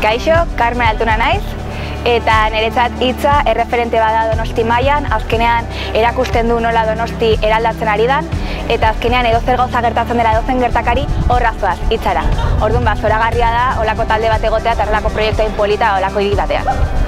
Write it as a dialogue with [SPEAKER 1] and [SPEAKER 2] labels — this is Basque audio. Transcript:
[SPEAKER 1] Kaixo, Carmen Altuna naiz, eta niretzat hitza erreferente bada Donosti mailan, azkenean erakusten du nola Donosti eraldatzen ari dan, eta azkenean edozer gauza gertatzen dela edozen gertakari horra zoaz, hitzara. Orduan ba, zoragarria da, olako talde bat egotea eta horrelako proiektuain polita olako hiri batean.